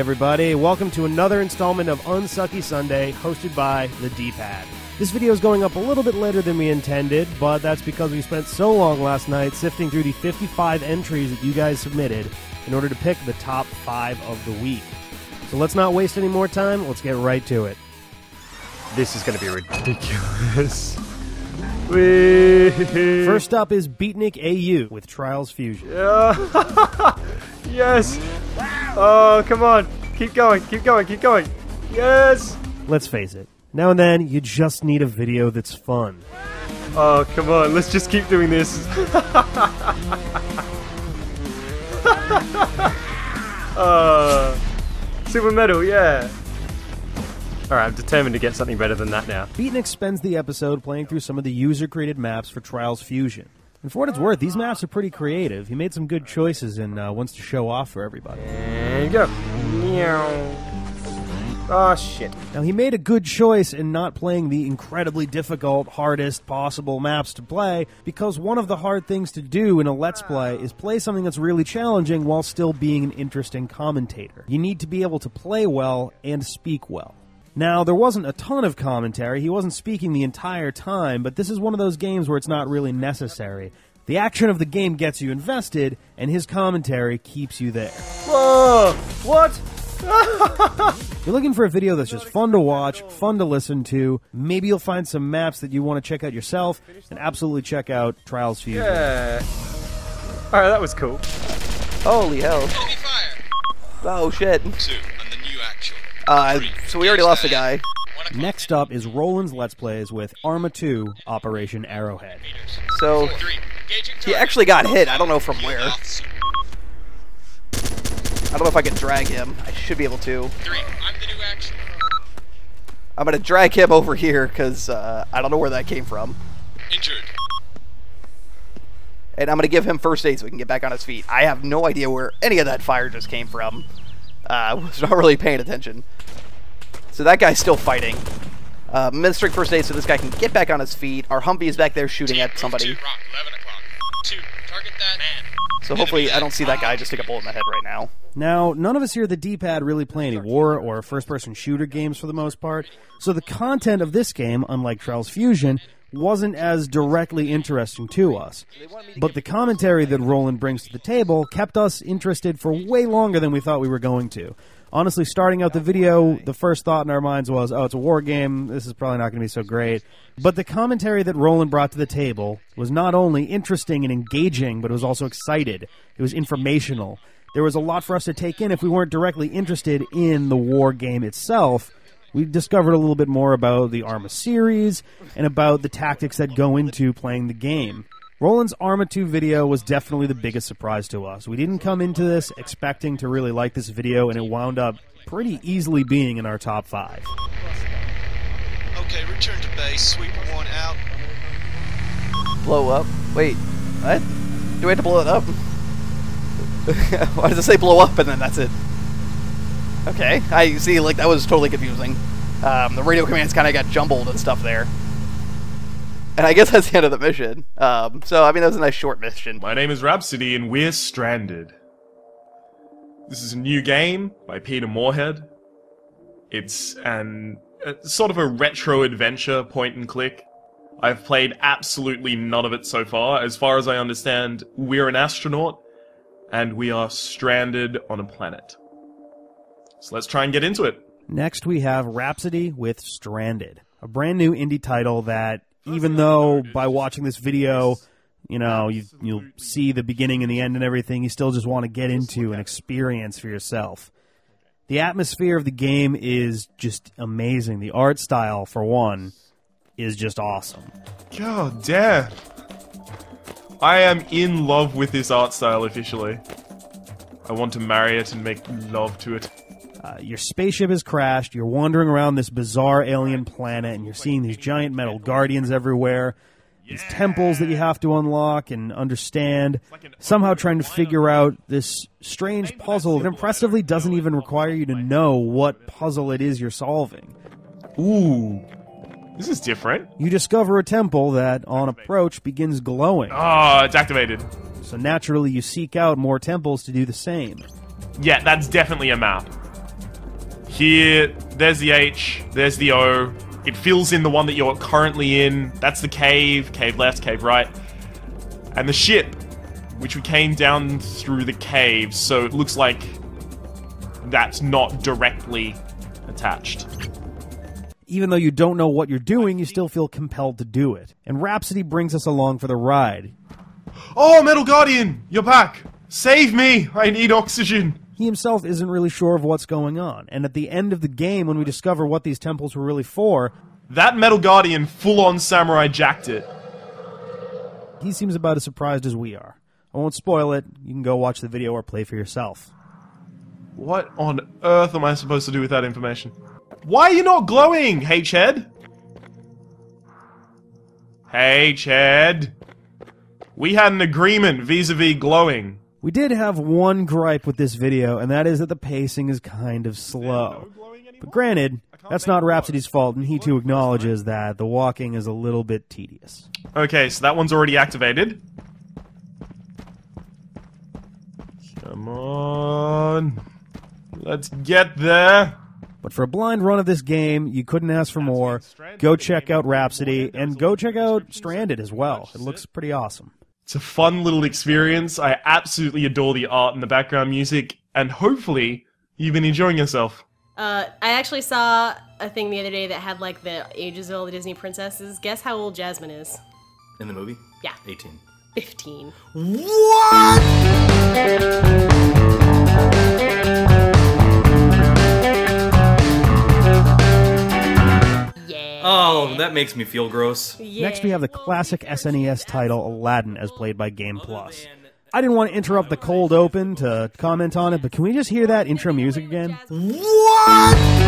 everybody. Welcome to another installment of Unsucky Sunday, hosted by the D-Pad. This video is going up a little bit later than we intended, but that's because we spent so long last night sifting through the 55 entries that you guys submitted in order to pick the top five of the week. So let's not waste any more time. Let's get right to it. This is going to be ridiculous. First up is Beatnik AU with Trials Fusion. yes. Oh, come on. Keep going. Keep going. Keep going. Yes. Let's face it, now and then you just need a video that's fun. Oh, come on. Let's just keep doing this. uh, super metal, yeah. Alright, I'm determined to get something better than that now. Beatnik spends the episode playing through some of the user created maps for Trials Fusion. And for what it's worth, these maps are pretty creative. He made some good choices and uh, wants to show off for everybody. There you go. Meow. Oh, shit. Now, he made a good choice in not playing the incredibly difficult, hardest possible maps to play because one of the hard things to do in a Let's Play is play something that's really challenging while still being an interesting commentator. You need to be able to play well and speak well. Now, there wasn't a ton of commentary. He wasn't speaking the entire time, but this is one of those games where it's not really necessary. The action of the game gets you invested, and his commentary keeps you there. Whoa! What? You're looking for a video that's just fun to watch, fun to listen to. Maybe you'll find some maps that you want to check out yourself, and absolutely check out Trials Fusion. Yeah. Alright, that was cool. Holy hell. Enemy fire! Oh shit. Two, Uh, so we already lost a guy. Next up is Roland's Let's Plays with Arma 2 Operation Arrowhead. So Three, he actually got hit. I don't know from where. I don't know if I can drag him. I should be able to. I'm the new action. I'm gonna drag him over here because uh, I don't know where that came from, Injured. and I'm gonna give him first aid so we can get back on his feet. I have no idea where any of that fire just came from. Uh, I was not really paying attention. So that guy's still fighting. Uh, administering first aid so this guy can get back on his feet. Our Humvee is back there shooting at somebody. to rock, 11 o'clock. Two, target that man. So hopefully I don't see that guy just take a bullet in the head right now. Now, none of us here at the D-Pad really play any war or first-person shooter games for the most part, so the content of this game, unlike Trials Fusion, wasn't as directly interesting to us. But the commentary that Roland brings to the table kept us interested for way longer than we thought we were going to. Honestly, starting out the video, the first thought in our minds was, oh, it's a war game, this is probably not going to be so great. But the commentary that Roland brought to the table was not only interesting and engaging, but it was also excited. It was informational. There was a lot for us to take in if we weren't directly interested in the war game itself. We discovered a little bit more about the Arma series and about the tactics that go into playing the game. Roland's Arma 2 video was definitely the biggest surprise to us. We didn't come into this expecting to really like this video, and it wound up pretty easily being in our top five. Okay, return to base. Sweeper one out. Blow up. Wait, what? Do we have to blow it up? Why does it say blow up and then that's it? Okay, I see. Like that was totally confusing. Um, the radio commands kind of got jumbled and stuff there. And I guess that's the end of the mission. Um, so I mean, that was a nice short mission. My name is Rhapsody, and we're stranded. This is a new game by Peter Moorhead. It's an sort of a retro adventure point and click. I've played absolutely none of it so far. As far as I understand, we're an astronaut, and we are stranded on a planet. So let's try and get into it. Next, we have Rhapsody with Stranded, a brand new indie title that, even though by watching this video, you know, you, you'll see the beginning and the end and everything, you still just want to get into and experience for yourself. The atmosphere of the game is just amazing. The art style, for one, is just awesome. God damn. I am in love with this art style officially. I want to marry it and make love to it. Uh, your spaceship has crashed. You're wandering around this bizarre alien planet, and you're seeing these giant metal guardians everywhere. These temples that you have to unlock and understand. Somehow trying to figure out this strange puzzle that impressively doesn't even require you to know what puzzle it is you're solving. Ooh. This is different. You discover a temple that, on approach, begins glowing. Ah, it's activated. So naturally, you seek out more temples to do the same. Yeah, that's definitely a map. Here, there's the H, there's the O. It fills in the one that you're currently in. That's the cave, cave left, cave right. And the ship, which we came down through the cave, so it looks like that's not directly attached. Even though you don't know what you're doing, you still feel compelled to do it. And Rhapsody brings us along for the ride. Oh, Metal Guardian, you're back! Save me! I need oxygen! He himself isn't really sure of what's going on, and at the end of the game, when we discover what these temples were really for, That Metal Guardian full on samurai jacked it. he seems about as surprised as we are. I won't spoil it. You can go watch the video or play for yourself. What on earth am I supposed to do with that information? Why are you not glowing, H-Head? H-Head. We had an agreement vis-a-vis glowing. We did have one gripe with this video, and that is that the pacing is kind of slow. But granted, that's not Rhapsody's fault, and he too acknowledges that the walking is a little bit tedious. Okay, so that one's already activated. Come on. Let's get there. But for a blind run of this game, you couldn't ask for more. Go check out Rhapsody, and go check out Stranded as well. It looks pretty awesome. It's a fun little experience. I absolutely adore the art and the background music, and hopefully you've been enjoying yourself. Uh, I actually saw a thing the other day that had like the ages of all the Disney princesses. Guess how old Jasmine is? In the movie? Yeah. 18. 15. Yeah. Oh, that makes me feel gross. yeah. Next, we have the classic SNES title Aladdin, as played by Game Plus. I didn't want to interrupt the cold open to comment on it, but can we just hear that intro music again? What?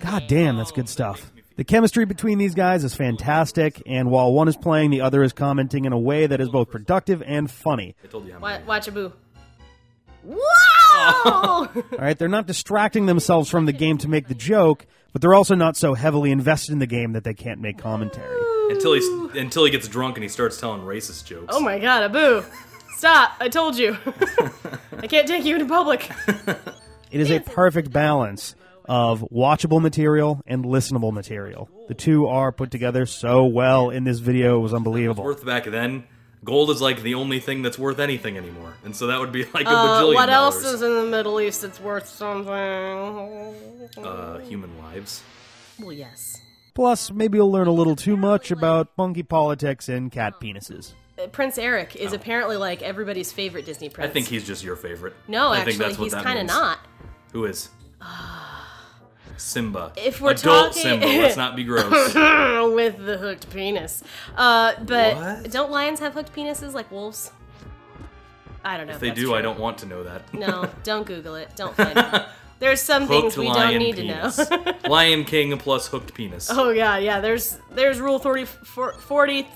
God damn, that's good stuff. The chemistry between these guys is fantastic, and while one is playing, the other is commenting in a way that is both productive and funny. I told you how watch Abu. Wow! All right, they're not distracting themselves from the game to make the joke, but they're also not so heavily invested in the game that they can't make commentary. Until he until he gets drunk and he starts telling racist jokes. oh my god, Abu! Stop. I told you. I can't take you into public. It is a perfect balance of watchable material and listenable material. The two are put together so well in this video, it was unbelievable. Worth back then. Gold is like the only thing that's worth anything anymore, and so that would be like a Uh, bajillion what else dollars. is in the Middle East that's worth something? uh, human lives. Well, yes. Plus, maybe you'll learn a little too much about monkey politics and cat penises. Uh, Prince Eric is apparently like everybody's favorite Disney prince. I think he's just your favorite. No, I actually, think that's what he's that kind of not. Who is? Simba. If we're Adult talking- Simba. Let's not be gross. with the hooked penis. Uh, but What? don't lions have hooked penises like wolves? I don't know. if they that's do, true. I don't want to know that. No, don't Google it. Don't find it. There's some things we don't need penis. to know. lion King plus hooked penis. oh god, yeah. There's there's rule 30, 40,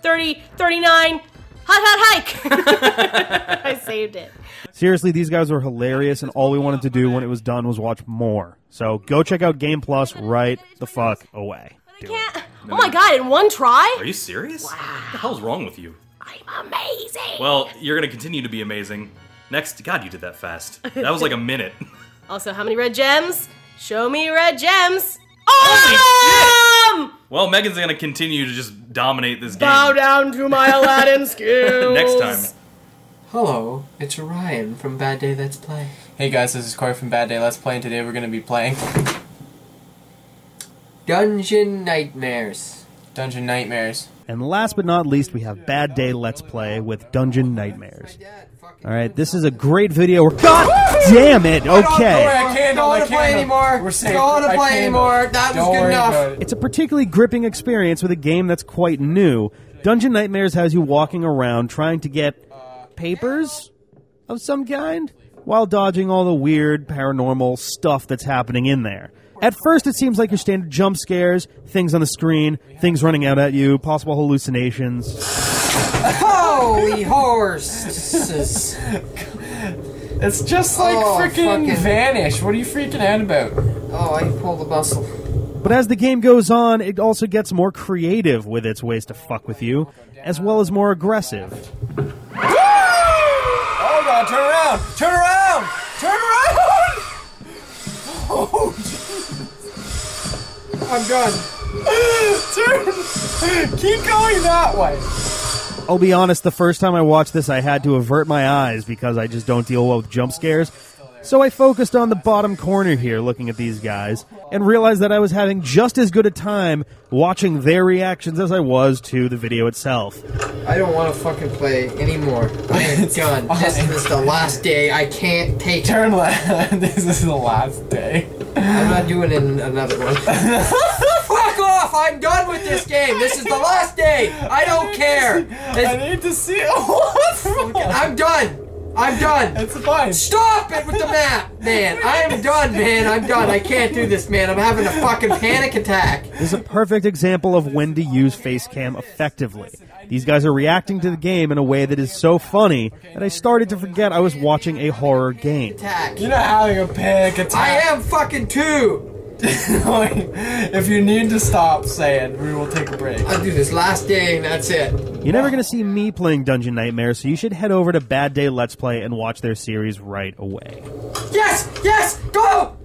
30, 39. Hot hot hike. I saved it. Seriously, these guys were hilarious, and all we wanted to do when it was done was watch more. So go check out Game Plus right the fuck away. I can't. Oh my god! In one try, Are you serious? Wow. What the hell's wrong with you? I'm amazing. Well, you're gonna continue to be amazing. Next, God, you did that fast. That was like a minute. Also, how many red gems? Show me red gems. Holy Awesome! Well, Megan's gonna continue to just dominate this game. Bow down to my Aladdin skills. Next time. Hello, it's Ryan from Bad Day Let's Play. Hey guys, this is Corey from Bad Day Let's Play, and today we're going to be playing Dungeon Nightmares. Dungeon Nightmares. And last but not least, we have Bad Day Let's Play with Dungeon Nightmares. All right, this is a great video. Where, God damn it! Okay, I don't want to play anymore. We're safe. Don't want to play anymore. That was good enough. it's a particularly gripping experience with a game that's quite new. Dungeon Nightmares has you walking around trying to get papers of some kind while dodging all the weird paranormal stuff that's happening in there. At first, it seems like your standard jump scares, things on the screen, things running out at you, possible hallucinations. Holy horses! It's just like Oh, freaking fucking- vanish. What are you freaking out about? Oh, I pulled the muscle. But as the game goes on, it also gets more creative with its ways to fuck with you, as well as more aggressive. Oh god, turn around! Turn around! Turn around! Oh, Jesus. I'm done. Turn! Keep going that way! I'll be honest, the first time I watched this, I had to avert my eyes because I just don't deal well with jump scares. So I focused on the bottom corner here, looking at these guys, and realized that I was having just as good a time watching their reactions as I was to the video itself. I don't want to fucking play anymore. I am done. This is the last day. I can't take it. Turn left. this is the last day. I'm not doing another one. Fuck off! I'm done with this game. This is the last day. I don't care. I need to see. I'm done. I'm done. It's fine. Stop it with the map, man. I'm done, man. I'm done. I can't do this, man. I'm having a fucking panic attack. This is a perfect example of when to use Facecam effectively. These guys are reacting to the game in a way that is so funny that I started to forget I was watching a horror game. Attack. You're not having a panic attack. I am fucking too. if you need to stop, say it. We will take a break. I'll do this last day and that's it. You're never going to see me playing Dungeon Nightmare, so you should head over to Bad Day Let's Play and watch their series right away. Yes, yes, go,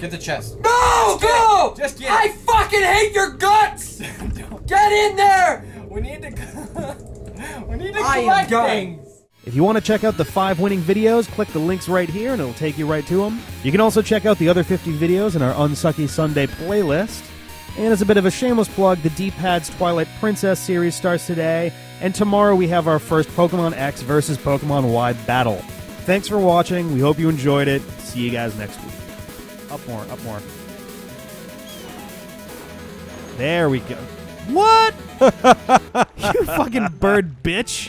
Get the chest. no, go. Just get. I fucking hate your guts. Get in there. We need to. we need to I am collect things. If you want to check out the five winning videos, click the links right here and it'll take you right to them. You can also check out the other 50 videos in our Unsucky Sunday playlist. And as a bit of a shameless plug, the D-Pad's Twilight Princess series starts today, and tomorrow we have our first Pokemon X versus Pokemon Y battle. Thanks for watching. We hope you enjoyed it. See you guys next week. Up more, up more. There we go. What? you fucking bird bitch.